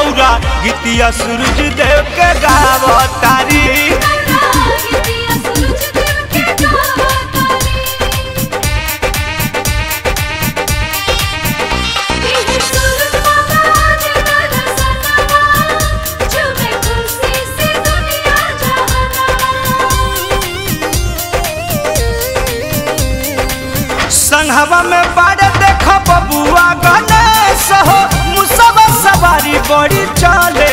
गौरा गीतिया सूरज देव के गावतारी संघवा में बाड़े देख बबुआ गणेश हो। सवारी बड़ी चले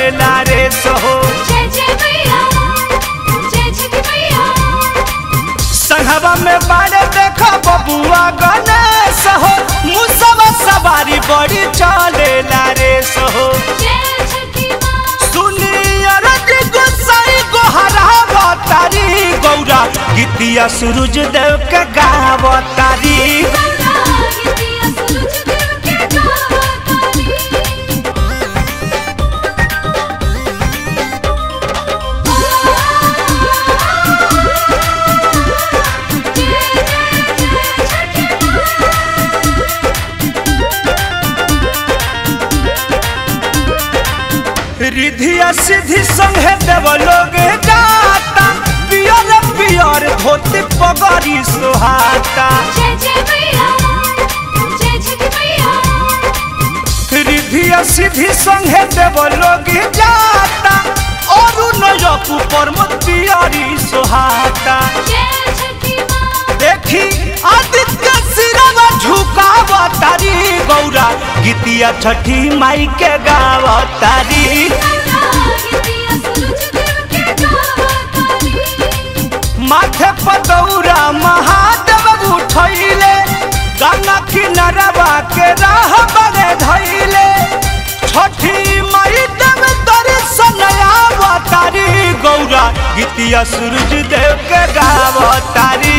रे सहो। संघवा में बाड़े देख बबुआ गणेश हो मुसवा सवारी बड़ी चले रे सहो। गौरा, गीतिया सूरज देव के गावतारी सिद्धि संगे देव लोग जाता पियर पियर धोती पगड़ी सुहाता। रिधिया संगे देव लोग जाता और नजक पर मत पियरी सुहाता। देखी आदित्य सिरवा झुकावतारी गौरा गीतिया छठी माई के गावतारी माथे पतौरा महादेव उठैले गंगा किनारवा के राह बने धैले। छठी माई देव दर्शन आवतारी गौरा गीतिया सूरज देव के गावतारी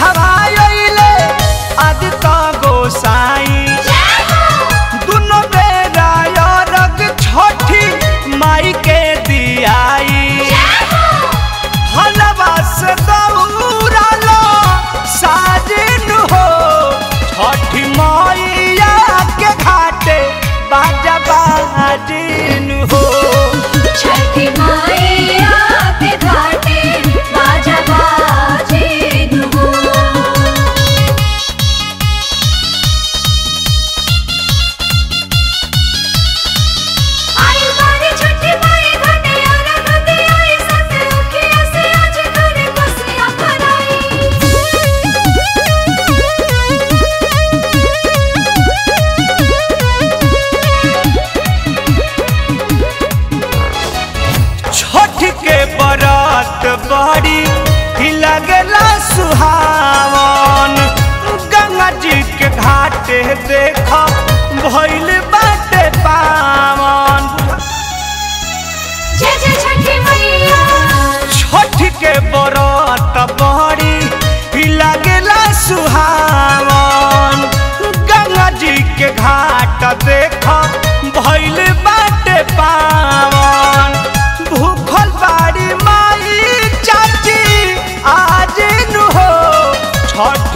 怕不 छठी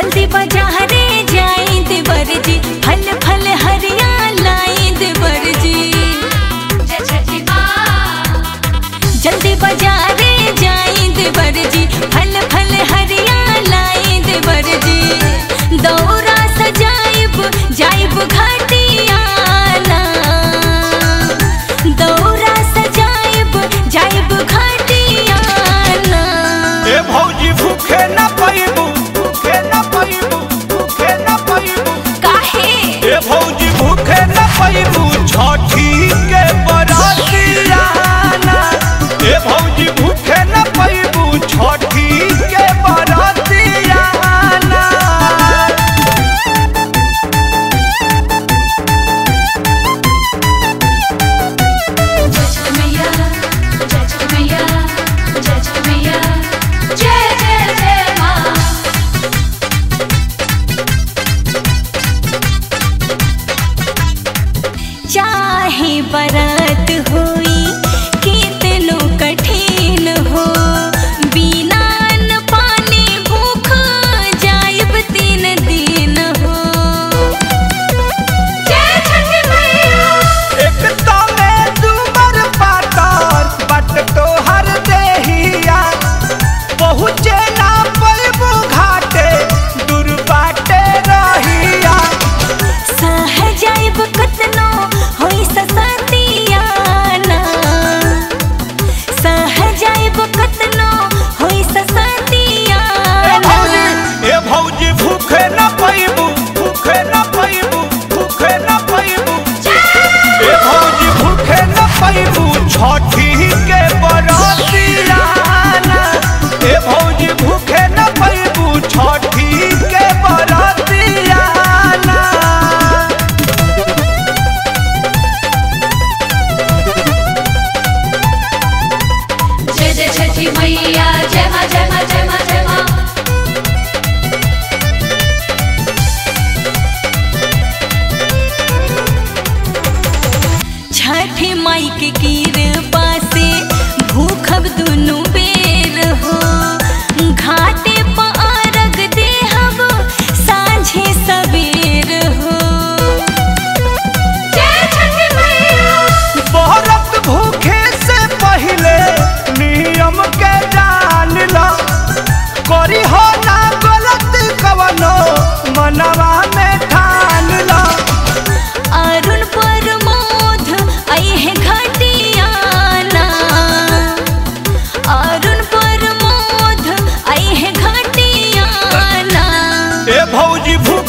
जल्दी बजा जाई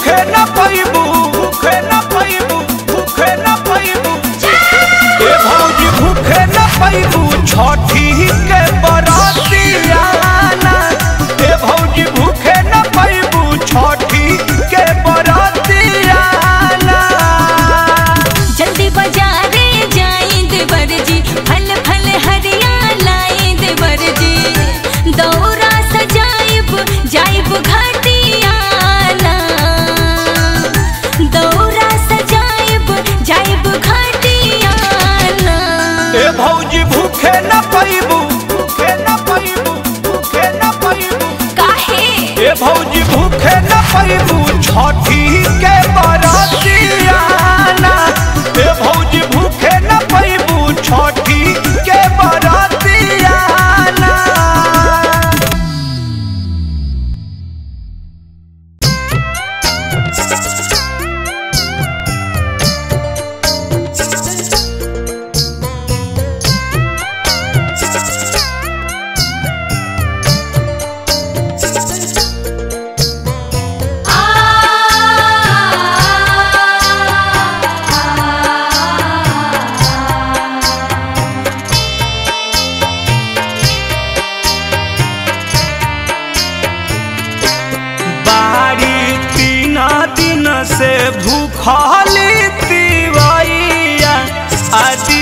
भूखे न पैबू भूखे न पैबू भूखे न पैबू ए भौजी भूखे न पैबू छठ para तू खोली दीवाई आदि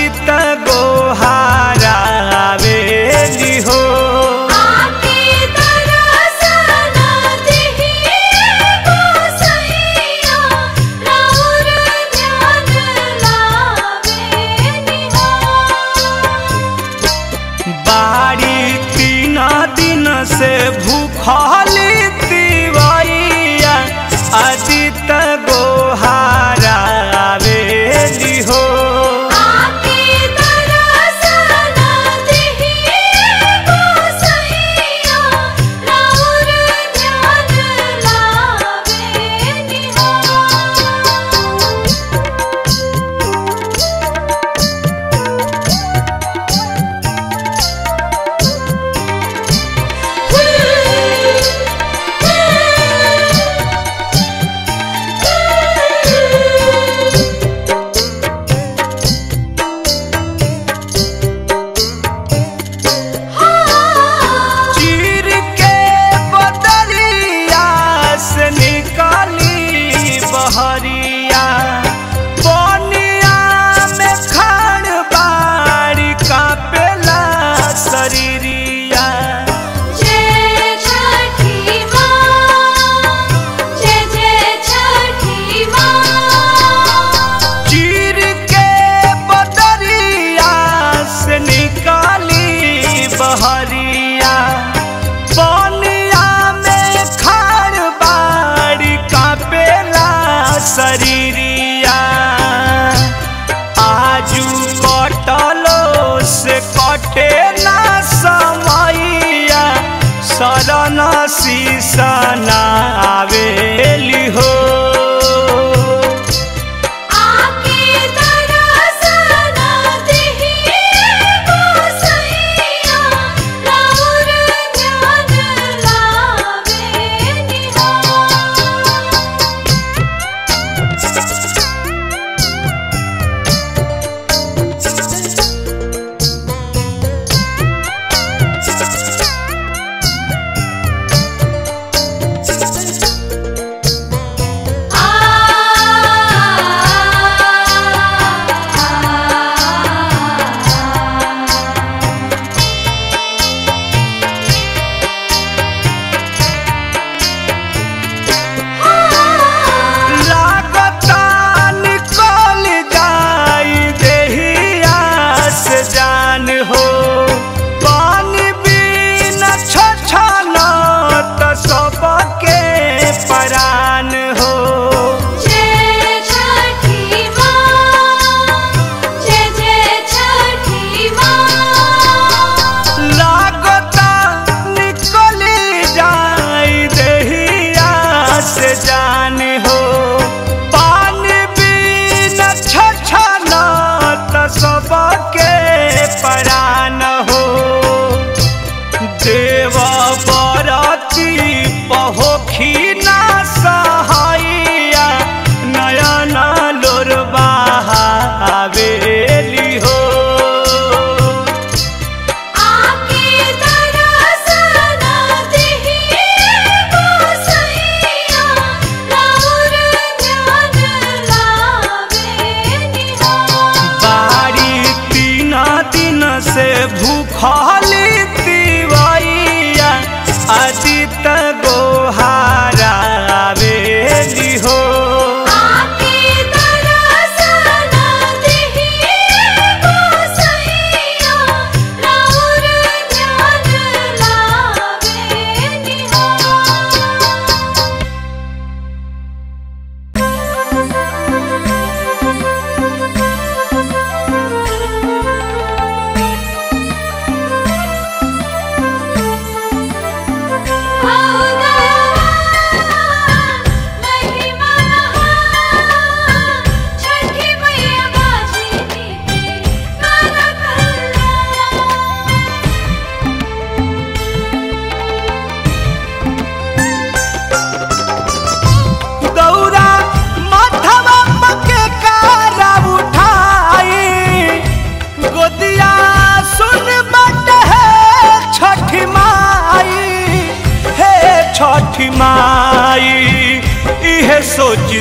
好好。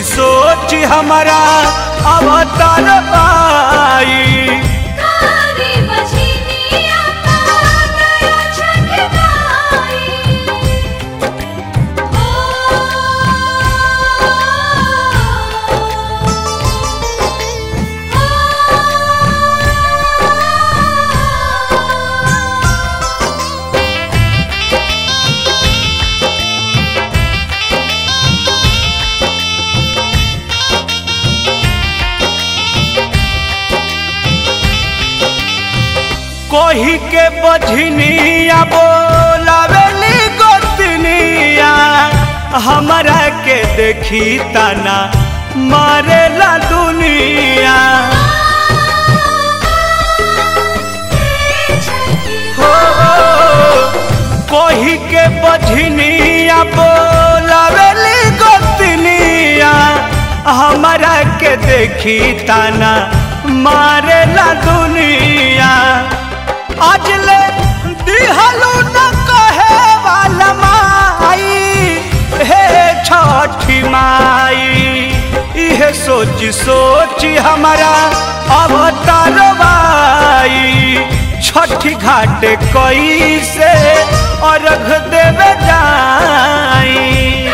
सोची हमारा अवतार पाई। बझनिया बोलावेली गोतनिया हमरा के देखी तना मारेला दुनिया। हो के बझनिया बोलावेली गोतनिया हमरा के देखी तना मारेला दुनिया। अजले दिहलू न कहे वाला माई। हे छठी माई, इहे सोच सोच हमारा अवतार बाई। छठी घाट कैसे अर्घ देवे जाई।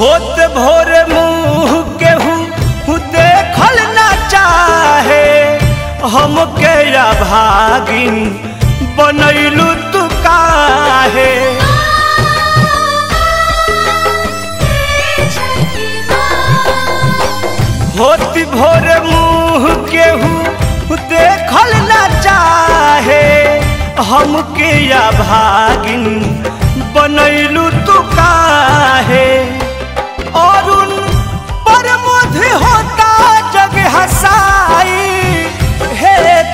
होत भोर मुँह केहू देखल न चाहे। हमके या भागिन बनैलू तू काहे? होती भोर मुँह केहू देखल न चाहे। हमके या भागिन बनैलू तू काहे?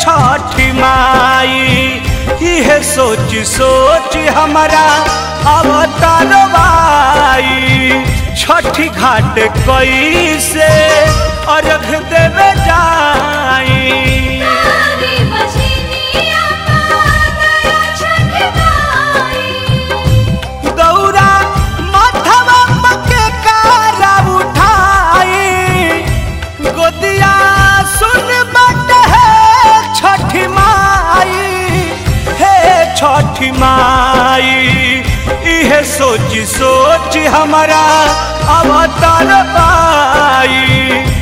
छठी माई। ये सोच सोच हमारा अवतार बाई। छठी घाट कैसे अर्घ देवे जाई। है सोच सोच हमारा अवतार पाई